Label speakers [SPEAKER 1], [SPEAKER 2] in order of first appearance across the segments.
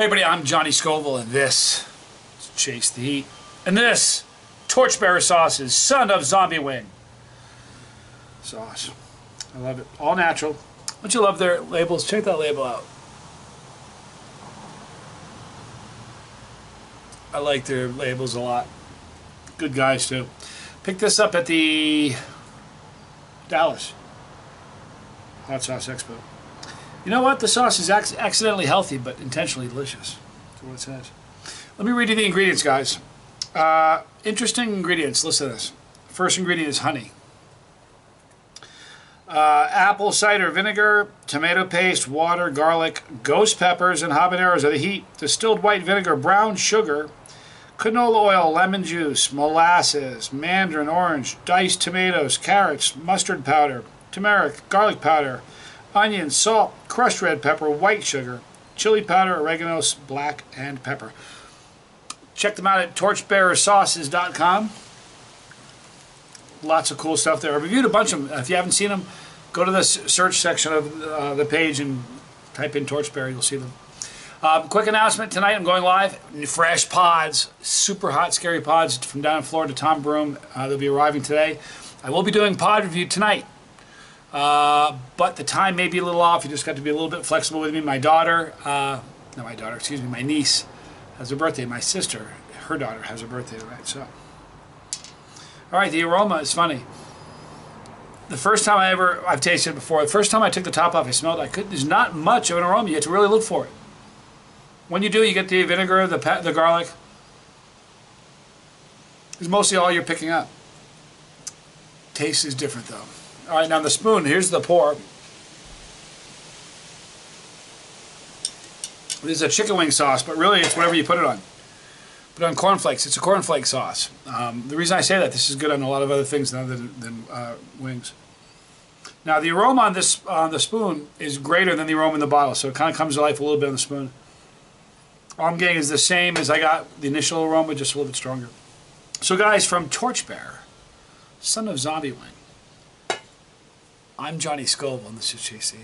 [SPEAKER 1] Hey everybody, I'm Johnny Scoville and this is Chase the Heat. And this, Torchbearer Sauces, son of Zombie Wing. Sauce. I love it. All natural. Don't you love their labels? Check that label out. I like their labels a lot. Good guys too. Picked this up at the Dallas Hot Sauce Expo. You know what? The sauce is ac accidentally healthy, but intentionally delicious. That's what it says. Let me read you the ingredients, guys. Uh, interesting ingredients. Listen to this. First ingredient is honey. Uh, apple cider vinegar, tomato paste, water, garlic, ghost peppers, and habaneros are the heat. Distilled white vinegar, brown sugar, canola oil, lemon juice, molasses, mandarin orange, diced tomatoes, carrots, mustard powder, turmeric, garlic powder, onion, salt, crushed red pepper, white sugar, chili powder, oregano, black, and pepper. Check them out at torchbearersauces.com. Lots of cool stuff there. I reviewed a bunch of them. If you haven't seen them, go to the search section of uh, the page and type in Torchbearer. You'll see them. Um, quick announcement tonight. I'm going live. Fresh pods, super hot, scary pods from down in Florida. Tom Broom. Uh, they'll be arriving today. I will be doing pod review tonight. Uh, but the time may be a little off. You just got to be a little bit flexible with me. My daughter, uh, not my daughter, excuse me, my niece has a birthday. My sister, her daughter, has a birthday tonight. So, all right, the aroma is funny. The first time I ever, I've tasted it before. The first time I took the top off, I smelled. I could. There's not much of an aroma. You have to really look for it. When you do, you get the vinegar, the the garlic. It's mostly all you're picking up. Taste is different though. All right, now the spoon, here's the pour. This is a chicken wing sauce, but really it's whatever you put it on. Put it on cornflakes. It's a cornflake sauce. Um, the reason I say that, this is good on a lot of other things other than, than uh, wings. Now the aroma on this on the spoon is greater than the aroma in the bottle, so it kind of comes to life a little bit on the spoon. All I'm getting is the same as I got the initial aroma, just a little bit stronger. So guys, from Torchbearer, son of Zombie Wing, I'm Johnny Scoville, and this is JC.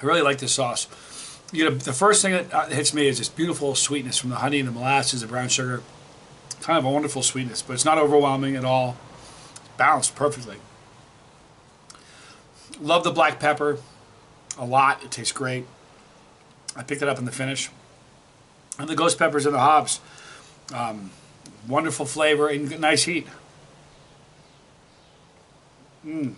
[SPEAKER 1] I really like this sauce. You know, the first thing that uh, hits me is this beautiful sweetness from the honey and the molasses, the brown sugar. Kind of a wonderful sweetness, but it's not overwhelming at all. It's balanced perfectly. Love the black pepper a lot. It tastes great. I picked it up in the finish and the ghost peppers and the habs. Um, wonderful flavor and nice heat. Mmm.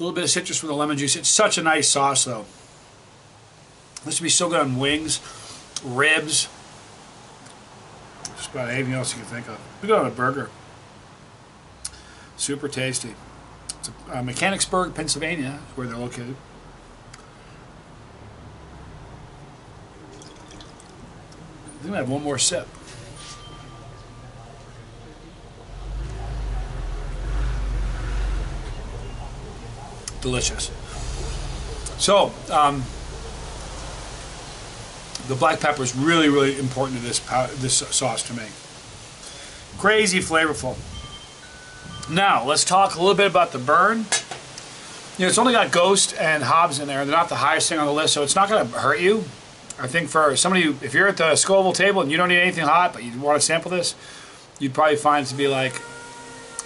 [SPEAKER 1] A little bit of citrus from the lemon juice. It's such a nice sauce, though. This would be so good on wings, ribs, just about anything else you can think of. We got on a burger. Super tasty. Uh, Mechanicsburg, Pennsylvania, is where they're located. I think I have one more sip. Delicious. So, um, the black pepper is really, really important to this this sauce to me. Crazy flavorful. Now, let's talk a little bit about the burn. You know, it's only got Ghost and Habs in there. They're not the highest thing on the list, so it's not going to hurt you. I think for somebody, who, if you're at the Scoville table and you don't need anything hot, but you want to sample this, you'd probably find it to be like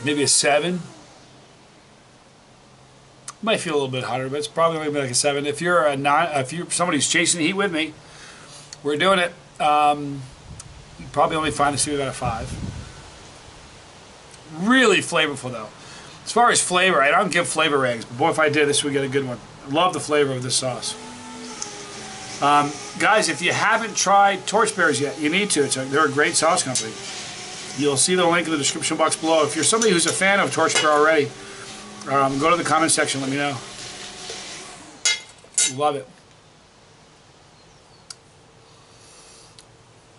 [SPEAKER 1] maybe a 7. Might feel a little bit hotter, but it's probably going to be like a 7. If you're a nine, if you're somebody who's chasing the heat with me, we're doing it. Um, you probably only find this to be about a 5. Really flavorful though. As far as flavor, I don't give flavor rags, but boy, if I did, this would get a good one. Love the flavor of this sauce. Um, guys, if you haven't tried Torchbearers yet, you need to. A, they're a great sauce company. You'll see the link in the description box below. If you're somebody who's a fan of Torchbearer already, um, go to the comment section. Let me know. Love it.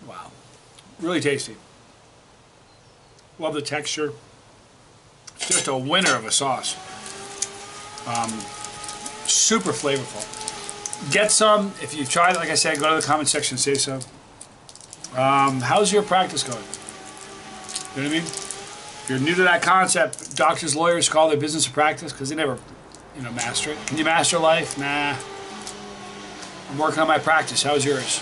[SPEAKER 1] Wow. Really tasty. Love the texture. It's just a winner of a sauce. Um, super flavorful. get some. If you've tried it, like I said, go to the comment section and say so. Um, how's your practice going? You know what I mean? If you're new to that concept, doctors, lawyers call their business a practice because they never, you know, master it. Can you master life? Nah. I'm working on my practice. How's yours?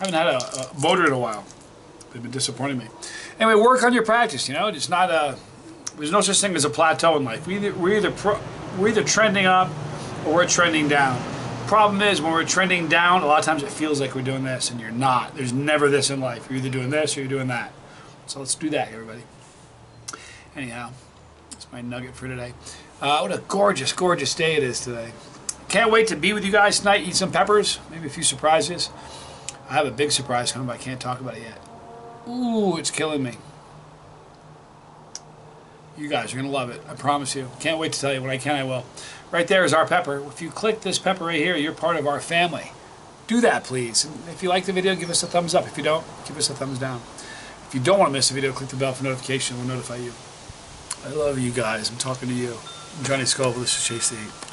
[SPEAKER 1] Yeah. Haven't had a, a motor in a while. They've been disappointing me. Anyway, work on your practice. You know, it's not a. There's no such thing as a plateau in life. We either, we're either pro, we're either trending up or we're trending down. Problem is, when we're trending down, a lot of times it feels like we're doing this, and you're not. There's never this in life. You're either doing this or you're doing that. So let's do that, everybody. Anyhow, that's my nugget for today. Uh, what a gorgeous, gorgeous day it is today. Can't wait to be with you guys tonight. Eat some peppers, maybe a few surprises. I have a big surprise coming, but I can't talk about it yet. Ooh, it's killing me. You guys are going to love it. I promise you. Can't wait to tell you. When I can, I will. Right there is our pepper. If you click this pepper right here, you're part of our family. Do that, please. And if you like the video, give us a thumbs up. If you don't, give us a thumbs down. If you don't want to miss a video, click the bell for notification. We'll notify you. I love you guys. I'm talking to you. I'm Johnny Scoville. This is Chase the Heat.